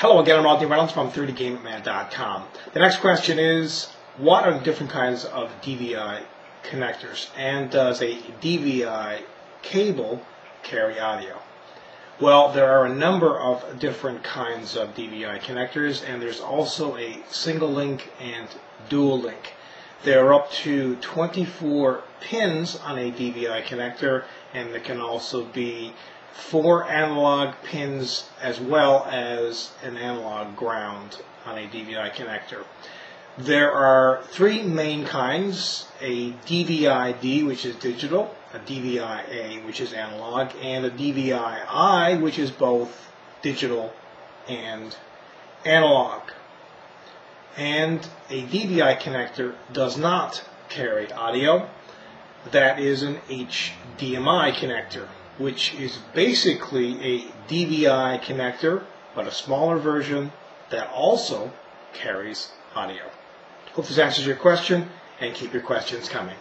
Hello again, I'm Rodney Reynolds from 3dgameman.com. The next question is, what are the different kinds of DVI connectors? And does a DVI cable carry audio? Well, there are a number of different kinds of DVI connectors, and there's also a single link and dual link. There are up to 24 pins on a DVI connector, and there can also be four analog pins as well as an analog ground on a DVI connector. There are three main kinds, a DVI-D, which is digital, a DVI-A, which is analog, and a DVI-I, which is both digital and analog. And a DVI connector does not carry audio. That is an HDMI connector, which is basically a DVI connector, but a smaller version that also carries audio. Hope this answers your question, and keep your questions coming.